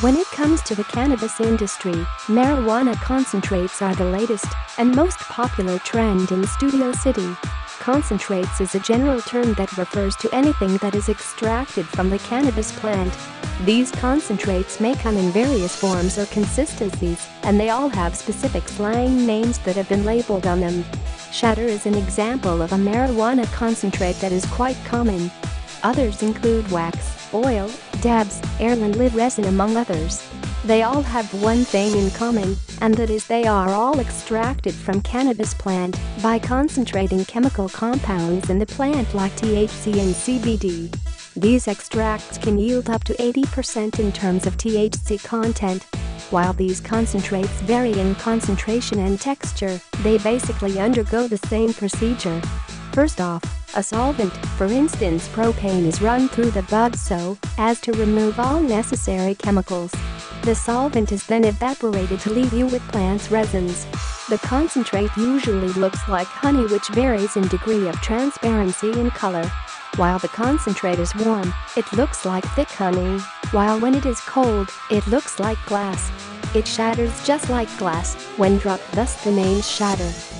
When it comes to the cannabis industry, marijuana concentrates are the latest and most popular trend in Studio City. Concentrates is a general term that refers to anything that is extracted from the cannabis plant. These concentrates may come in various forms or consistencies, and they all have specific slang names that have been labeled on them. Shatter is an example of a marijuana concentrate that is quite common. Others include wax, oil, dabs, airland live resin among others. They all have one thing in common, and that is they are all extracted from cannabis plant by concentrating chemical compounds in the plant like THC and CBD. These extracts can yield up to 80% in terms of THC content. While these concentrates vary in concentration and texture, they basically undergo the same procedure. First off, a solvent, for instance propane is run through the bud so as to remove all necessary chemicals. The solvent is then evaporated to leave you with plant's resins. The concentrate usually looks like honey which varies in degree of transparency and color. While the concentrate is warm, it looks like thick honey, while when it is cold, it looks like glass. It shatters just like glass when dropped thus the name shatter.